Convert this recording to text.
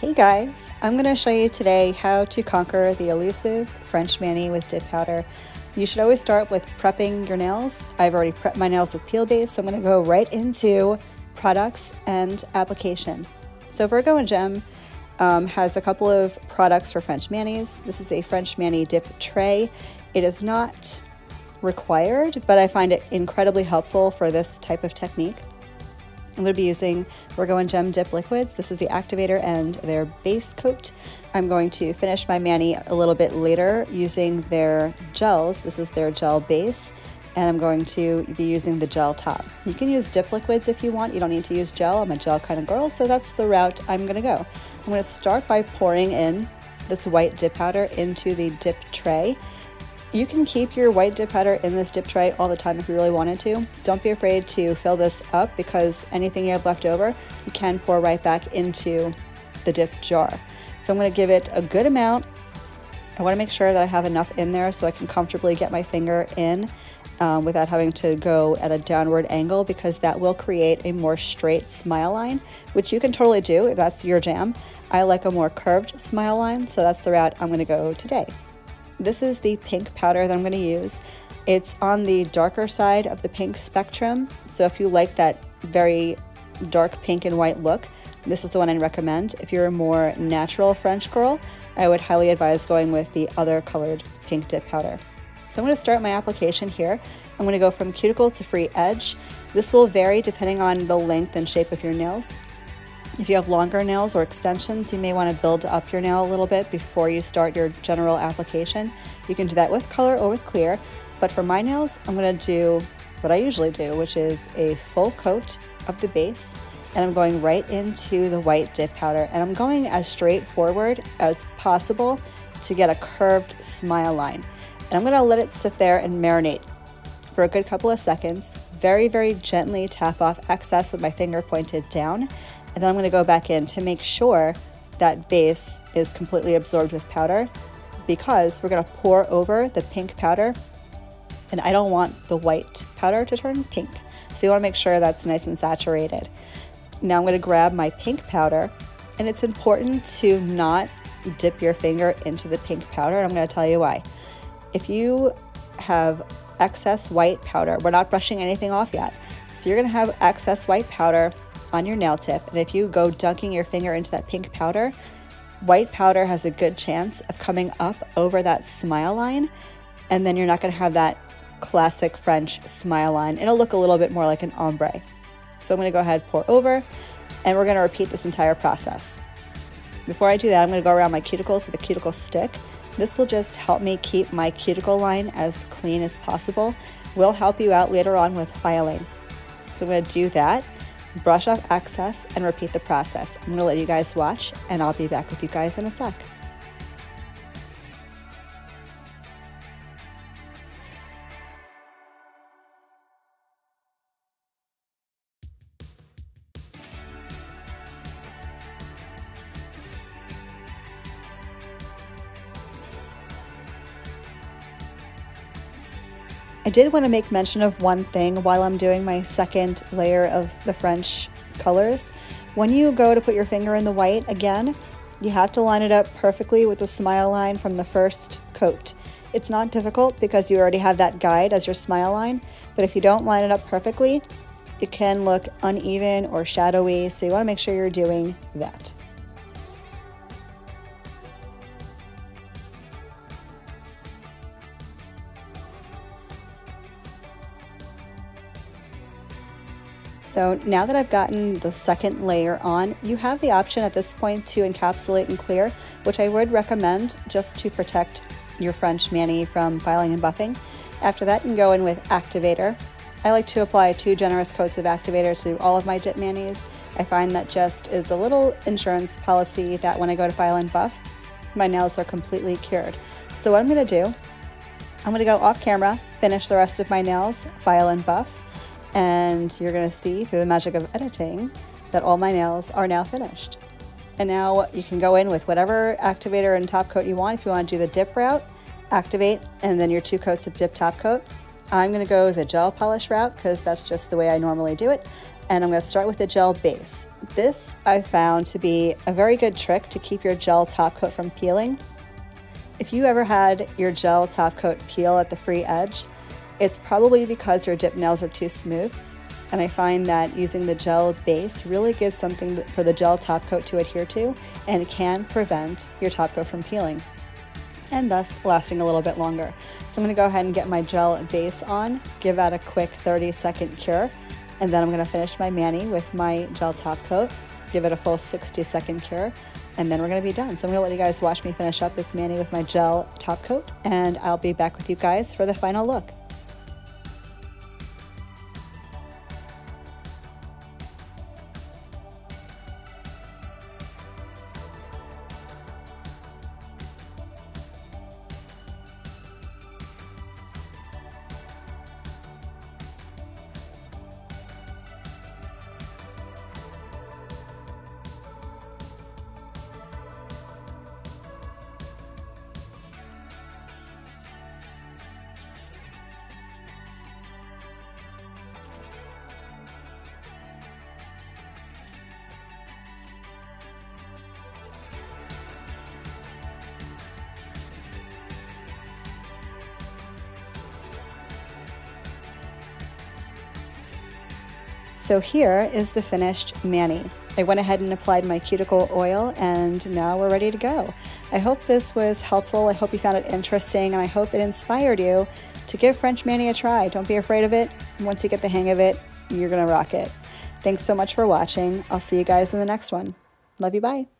Hey guys, I'm going to show you today how to conquer the elusive French mani with dip powder. You should always start with prepping your nails. I've already prepped my nails with peel base, so I'm going to go right into products and application. So Virgo and Gem um, has a couple of products for French manis. This is a French mani dip tray. It is not required, but I find it incredibly helpful for this type of technique. I'm going to be using Virgo and Gem Dip Liquids. This is the activator and their base coat. I'm going to finish my mani a little bit later using their gels. This is their gel base and I'm going to be using the gel top. You can use dip liquids if you want. You don't need to use gel. I'm a gel kind of girl, so that's the route I'm going to go. I'm going to start by pouring in this white dip powder into the dip tray. You can keep your white dip powder in this dip tray all the time if you really wanted to. Don't be afraid to fill this up because anything you have left over, you can pour right back into the dip jar. So I'm gonna give it a good amount. I wanna make sure that I have enough in there so I can comfortably get my finger in um, without having to go at a downward angle because that will create a more straight smile line, which you can totally do if that's your jam. I like a more curved smile line, so that's the route I'm gonna go today. This is the pink powder that I'm going to use. It's on the darker side of the pink spectrum, so if you like that very dark pink and white look, this is the one I recommend. If you're a more natural French girl, I would highly advise going with the other colored pink dip powder. So I'm going to start my application here. I'm going to go from cuticle to free edge. This will vary depending on the length and shape of your nails. If you have longer nails or extensions, you may want to build up your nail a little bit before you start your general application. You can do that with color or with clear, but for my nails, I'm going to do what I usually do, which is a full coat of the base, and I'm going right into the white dip powder, and I'm going as straightforward as possible to get a curved smile line. And I'm going to let it sit there and marinate for a good couple of seconds, very, very gently tap off excess with my finger pointed down, and then I'm gonna go back in to make sure that base is completely absorbed with powder because we're gonna pour over the pink powder and I don't want the white powder to turn pink. So you wanna make sure that's nice and saturated. Now I'm gonna grab my pink powder and it's important to not dip your finger into the pink powder. And I'm gonna tell you why. If you have excess white powder, we're not brushing anything off yet. So you're gonna have excess white powder on your nail tip. And if you go dunking your finger into that pink powder, white powder has a good chance of coming up over that smile line. And then you're not gonna have that classic French smile line. It'll look a little bit more like an ombre. So I'm gonna go ahead, pour over, and we're gonna repeat this entire process. Before I do that, I'm gonna go around my cuticles with a cuticle stick. This will just help me keep my cuticle line as clean as possible. Will help you out later on with filing. So I'm gonna do that brush off excess, and repeat the process. I'm gonna let you guys watch, and I'll be back with you guys in a sec. I did want to make mention of one thing while I'm doing my second layer of the French colors. When you go to put your finger in the white again, you have to line it up perfectly with the smile line from the first coat. It's not difficult because you already have that guide as your smile line, but if you don't line it up perfectly, it can look uneven or shadowy, so you want to make sure you're doing that. So now that I've gotten the second layer on, you have the option at this point to encapsulate and clear, which I would recommend just to protect your French mani from filing and buffing. After that, you can go in with activator. I like to apply two generous coats of activator to all of my dip manis. I find that just is a little insurance policy that when I go to file and buff, my nails are completely cured. So what I'm gonna do, I'm gonna go off camera, finish the rest of my nails, file and buff, and you're gonna see through the magic of editing that all my nails are now finished. And now you can go in with whatever activator and top coat you want. If you wanna do the dip route, activate, and then your two coats of dip top coat. I'm going to go the gel polish route because that's just the way I normally do it. And I'm going to start with the gel base. This I found to be a very good trick to keep your gel top coat from peeling. If you ever had your gel top coat peel at the free edge, it's probably because your dip nails are too smooth. And I find that using the gel base really gives something for the gel top coat to adhere to and can prevent your top coat from peeling and thus lasting a little bit longer. So I'm gonna go ahead and get my gel base on, give that a quick 30 second cure, and then I'm gonna finish my mani with my gel top coat, give it a full 60 second cure, and then we're gonna be done. So I'm gonna let you guys watch me finish up this mani with my gel top coat, and I'll be back with you guys for the final look. So here is the finished mani. I went ahead and applied my cuticle oil and now we're ready to go. I hope this was helpful. I hope you found it interesting and I hope it inspired you to give French mani a try. Don't be afraid of it. Once you get the hang of it, you're gonna rock it. Thanks so much for watching. I'll see you guys in the next one. Love you, bye.